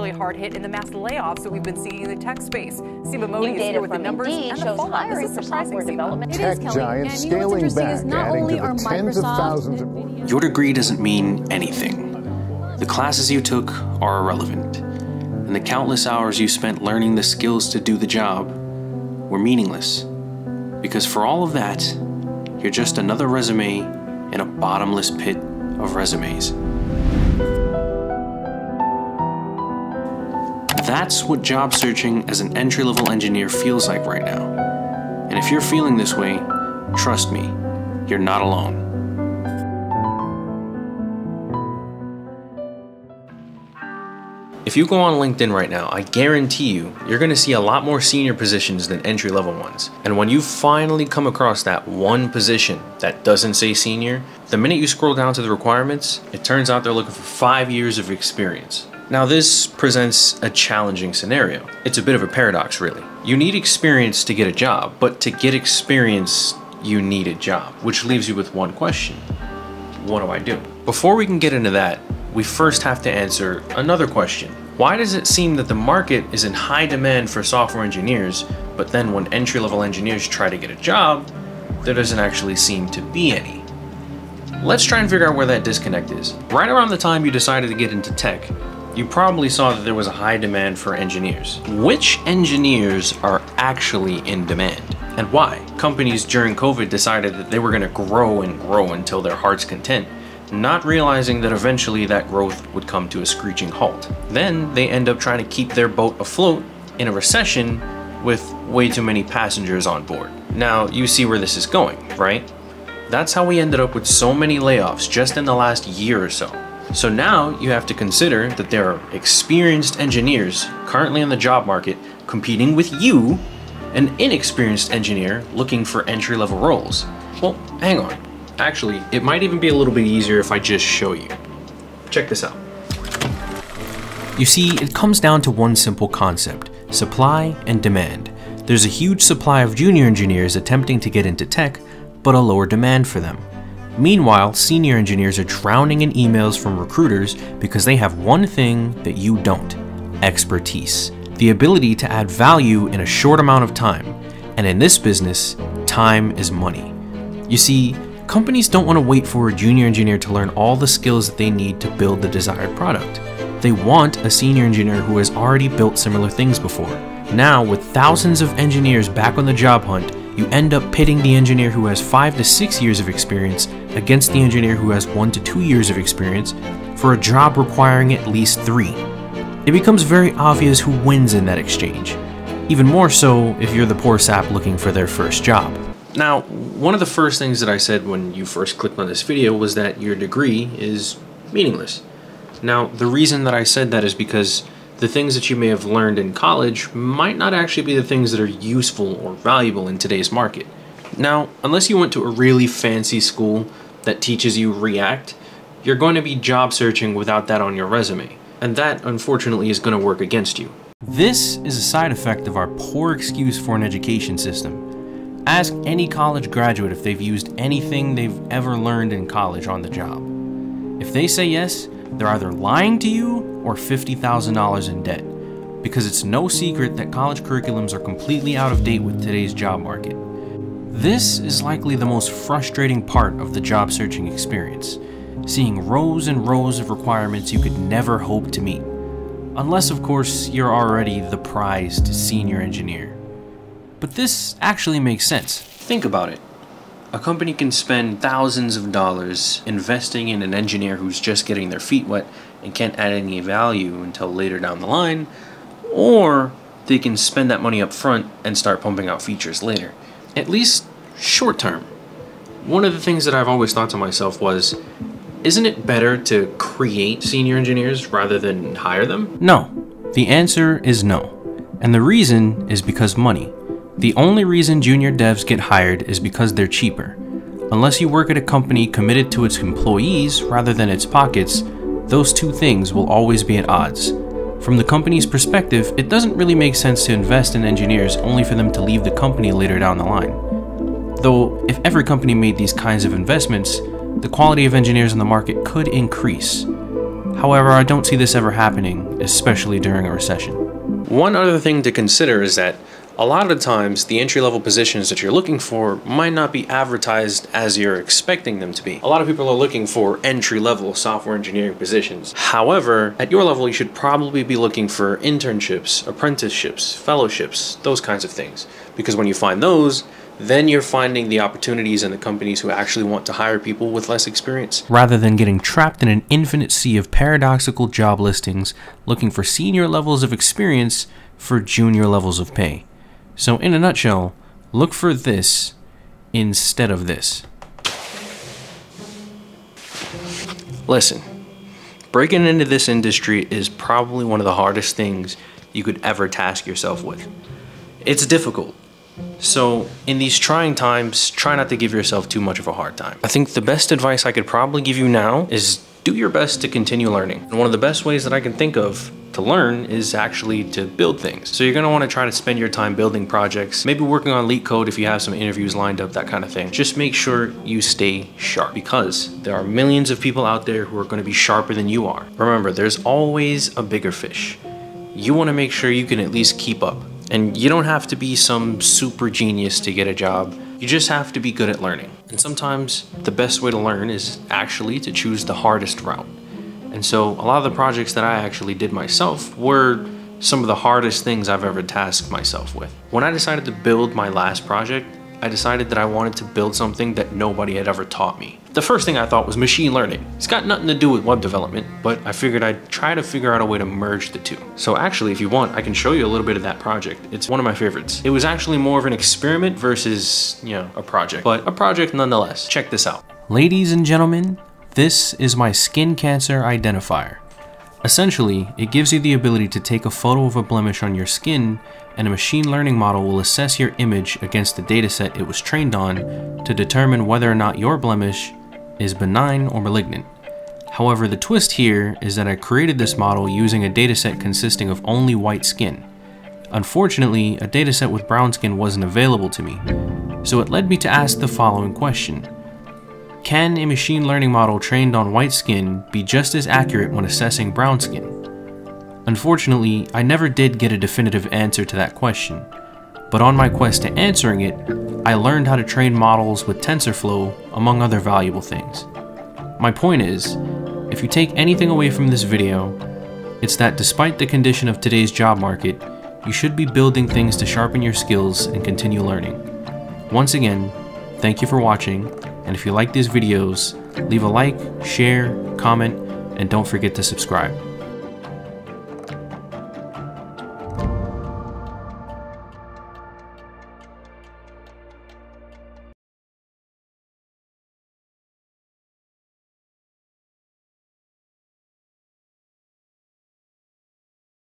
particularly hard hit in the mass layoffs that we've been seeing in the tech space. Steve Modi is here with the numbers Indeed and the shows fallout. This is surprising, software development. Tech Kelly. giants And you know what's interesting back, is not adding only to are the tens of thousands of Your degree doesn't mean anything. The classes you took are irrelevant, and the countless hours you spent learning the skills to do the job were meaningless. Because for all of that, you're just another resume in a bottomless pit of resumes. That's what job searching as an entry level engineer feels like right now. And if you're feeling this way, trust me, you're not alone. If you go on LinkedIn right now, I guarantee you, you're gonna see a lot more senior positions than entry level ones. And when you finally come across that one position that doesn't say senior, the minute you scroll down to the requirements, it turns out they're looking for five years of experience. Now, this presents a challenging scenario. It's a bit of a paradox, really. You need experience to get a job, but to get experience, you need a job, which leaves you with one question What do I do? Before we can get into that, we first have to answer another question. Why does it seem that the market is in high demand for software engineers, but then when entry level engineers try to get a job, there doesn't actually seem to be any? Let's try and figure out where that disconnect is. Right around the time you decided to get into tech, you probably saw that there was a high demand for engineers. Which engineers are actually in demand? And why? Companies during COVID decided that they were going to grow and grow until their heart's content, not realizing that eventually that growth would come to a screeching halt. Then they end up trying to keep their boat afloat in a recession with way too many passengers on board. Now, you see where this is going, right? That's how we ended up with so many layoffs just in the last year or so. So now you have to consider that there are experienced engineers currently in the job market competing with you, an inexperienced engineer looking for entry level roles. Well, hang on. Actually, it might even be a little bit easier if I just show you. Check this out. You see, it comes down to one simple concept supply and demand. There's a huge supply of junior engineers attempting to get into tech, but a lower demand for them. Meanwhile, senior engineers are drowning in emails from recruiters because they have one thing that you don't expertise. The ability to add value in a short amount of time. And in this business, time is money. You see, companies don't want to wait for a junior engineer to learn all the skills that they need to build the desired product. They want a senior engineer who has already built similar things before. Now, with thousands of engineers back on the job hunt, you end up pitting the engineer who has 5 to 6 years of experience against the engineer who has 1 to 2 years of experience for a job requiring at least 3. It becomes very obvious who wins in that exchange. Even more so if you're the poor sap looking for their first job. Now, one of the first things that I said when you first clicked on this video was that your degree is meaningless. Now, the reason that I said that is because the things that you may have learned in college might not actually be the things that are useful or valuable in today's market. Now, unless you went to a really fancy school that teaches you React, you're going to be job searching without that on your resume. And that, unfortunately, is going to work against you. This is a side effect of our poor excuse for an education system. Ask any college graduate if they've used anything they've ever learned in college on the job. If they say yes, they're either lying to you or $50,000 in debt, because it's no secret that college curriculums are completely out of date with today's job market. This is likely the most frustrating part of the job searching experience, seeing rows and rows of requirements you could never hope to meet. Unless, of course, you're already the prized senior engineer. But this actually makes sense. Think about it. A company can spend thousands of dollars investing in an engineer who's just getting their feet wet and can't add any value until later down the line, or they can spend that money up front and start pumping out features later. At least short term. One of the things that I've always thought to myself was isn't it better to create senior engineers rather than hire them? No. The answer is no. And the reason is because money. The only reason junior devs get hired is because they're cheaper. Unless you work at a company committed to its employees rather than its pockets, those two things will always be at odds. From the company's perspective, it doesn't really make sense to invest in engineers only for them to leave the company later down the line. Though, if every company made these kinds of investments, the quality of engineers in the market could increase. However, I don't see this ever happening, especially during a recession. One other thing to consider is that a lot of the times the entry level positions that you're looking for might not be advertised as you're expecting them to be. A lot of people are looking for entry level software engineering positions. However, at your level, you should probably be looking for internships, apprenticeships, fellowships, those kinds of things. Because when you find those, then you're finding the opportunities in the companies who actually want to hire people with less experience. Rather than getting trapped in an infinite sea of paradoxical job listings looking for senior levels of experience for junior levels of pay. So, in a nutshell, look for this instead of this. Listen, breaking into this industry is probably one of the hardest things you could ever task yourself with. It's difficult. So, in these trying times, try not to give yourself too much of a hard time. I think the best advice I could probably give you now is do your best to continue learning. And one of the best ways that I can think of to learn is actually to build things. So you're gonna wanna try to spend your time building projects, maybe working on LeetCode if you have some interviews lined up, that kind of thing. Just make sure you stay sharp because there are millions of people out there who are gonna be sharper than you are. Remember, there's always a bigger fish. You wanna make sure you can at least keep up. And you don't have to be some super genius to get a job. You just have to be good at learning. And sometimes the best way to learn is actually to choose the hardest route. And so a lot of the projects that I actually did myself were some of the hardest things I've ever tasked myself with. When I decided to build my last project, I decided that I wanted to build something that nobody had ever taught me. The first thing I thought was machine learning. It's got nothing to do with web development, but I figured I'd try to figure out a way to merge the two. So actually, if you want, I can show you a little bit of that project. It's one of my favorites. It was actually more of an experiment versus, you know, a project, but a project nonetheless. Check this out. Ladies and gentlemen, this is my skin cancer identifier. Essentially, it gives you the ability to take a photo of a blemish on your skin and a machine learning model will assess your image against the dataset it was trained on to determine whether or not your blemish is benign or malignant. However, the twist here is that I created this model using a dataset consisting of only white skin. Unfortunately, a dataset with brown skin wasn't available to me, so it led me to ask the following question. Can a machine learning model trained on white skin be just as accurate when assessing brown skin? Unfortunately, I never did get a definitive answer to that question, but on my quest to answering it, I learned how to train models with TensorFlow, among other valuable things. My point is, if you take anything away from this video, it's that despite the condition of today's job market, you should be building things to sharpen your skills and continue learning. Once again, thank you for watching, and if you like these videos, leave a like, share, comment, and don't forget to subscribe.